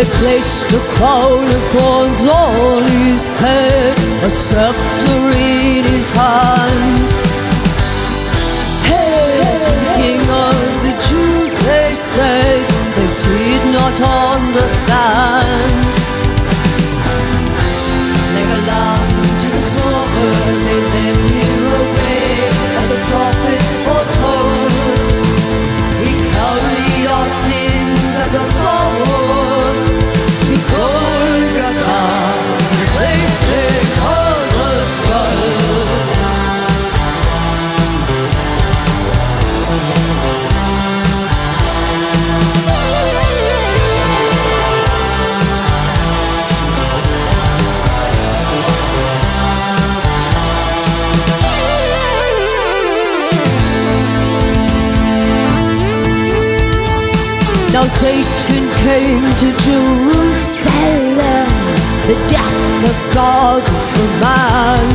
They placed a crown of thorns on his head, a scepter in his hand. Hail to the King of the Jews, they said, they did not understand. Now Satan came to Jerusalem, the death of God's command.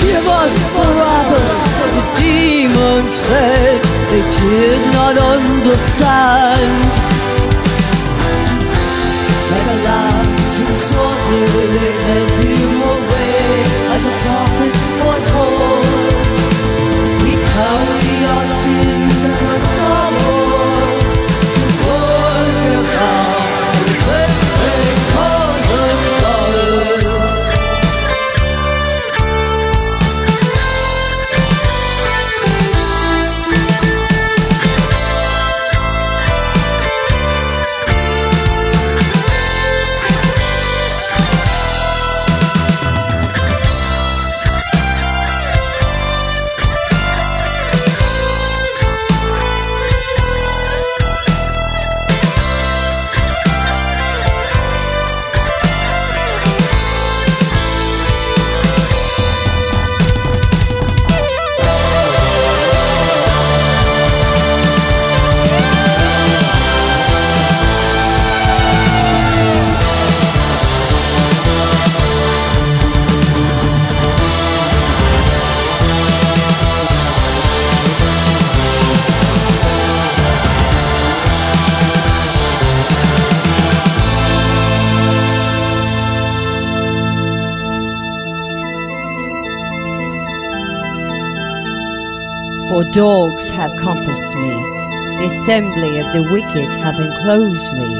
Give us Barabbas, the demon said, they did not understand. For dogs have compassed me, the assembly of the wicked have enclosed me.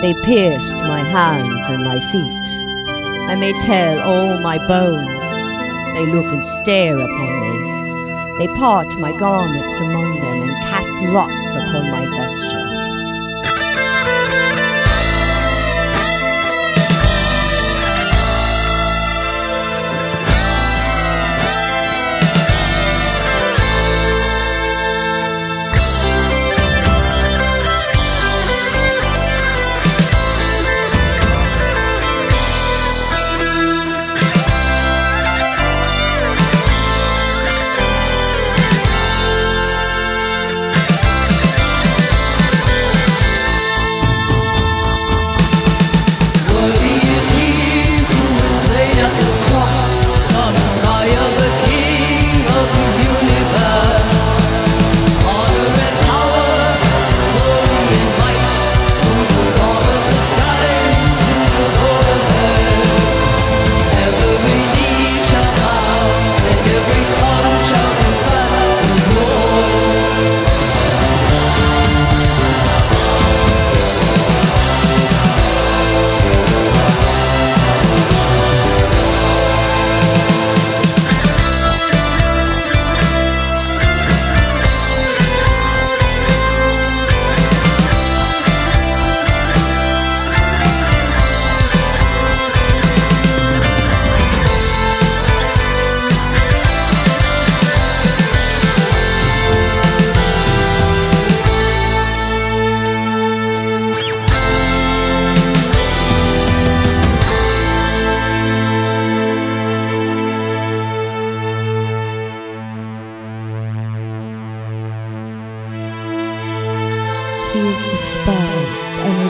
They pierced my hands and my feet. I may tell all my bones. They look and stare upon me. They part my garments among them and cast lots upon my vesture.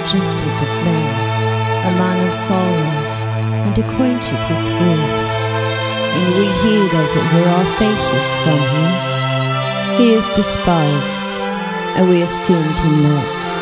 Rejected of men, a man of sorrows and acquainted with grief. And we hid as it were our faces from him. He is despised, and we esteemed him not.